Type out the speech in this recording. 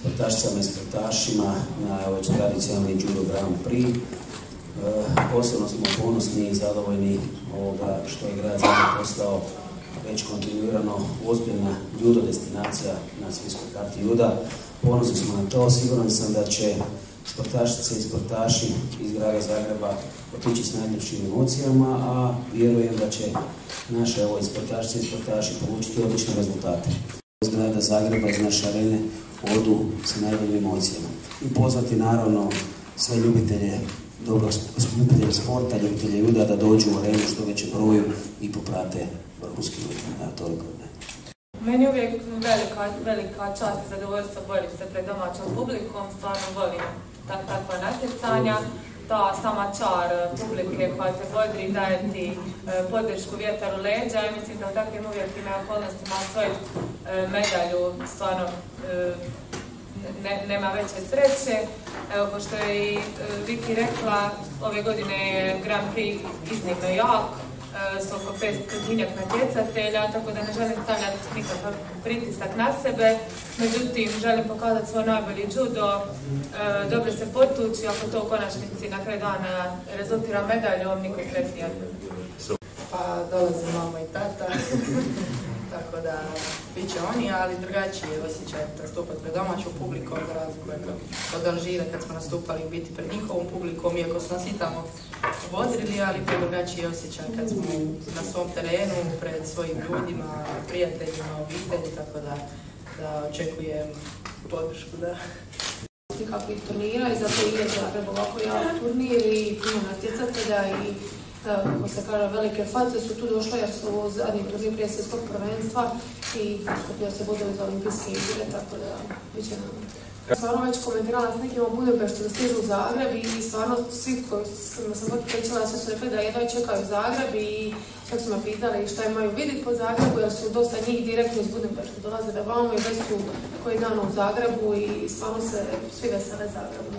sportašicama i sportašima na ovaj tradicionalni Judo Grand Prix. E, posebno smo ponosni i zadovoljni ovoga što je grad Zagreb postao već kontinuirano ozbiljna judo destinacija na svjetskoj karti juda. Ponosni smo na to, siguran sam da će sportašice i sportaši iz grada Zagreba otići s najljepšim emocijama, a vjerujem da će naše ovo sportašice i sportaši polučiti odlične rezultate. Iz grada Zagreba, iz naše arene, odu sa najboljim emocijama. I pozvati naravno sve ljubitelje dobro ljubitelje sporta, ljubitelje juda da dođu u arenu što većem broju i poprate vrhunski jud. toliko ne. Meni je uvijek velika, velika čast i zadovoljstvo boriti se pred domaćom publikom, stvarno volim takva natjecanja. Ta sama čar publike koja te bodri, daje ti e, podršku vjetar u leđa i mislim da u takvim uvjetima i okolnostima osvojiti e, medalju stvarno e, nema veće sreće. Evo, pošto je i Viki rekla, ove godine je Grand Prix iznimno jak, s oko 500 natjecatelja, tako da ne želim stavljati nikakav pritisak na sebe. Međutim, želim pokazati svoj najbolji judo, e, dobro se potući, ako to u konačnici na kraju dana rezultira medaljom, niko sretniji. Od Pa dolazi mama i tata, da bit će oni, ali drugačije osjećaj nastupati pred domaćom publikom, za razliku od Alžira kad smo nastupali biti pred njihovom publikom, iako su nas i tamo vodili, ali to drugačiji osjećaj kad smo na svom terenu, pred svojim ljudima, prijateljima, obitelji, tako da, da očekujem podršku, da. Kakvih turnira i zato je Zagreb ovako jak turnir i puno natjecatelja i kako se kaže, velike face su tu došle jer su zadnji turnir prije svjetskog prvenstva i skupljaju se budovi za olimpijske igre, tako da bit će nam. Stvarno već komentirala s nekim u Budimpeštu da stižu u Zagreb i stvarno svi koji s kojima sam god pričala sve su rekli da jedva čekaju Zagreb i čak su me pitali šta imaju vidjeti po Zagrebu jer su dosta njih direktno iz Budimpešta dolaze da vamo i već su koji dan u Zagrebu i stvarno se svi vesele Zagrebu.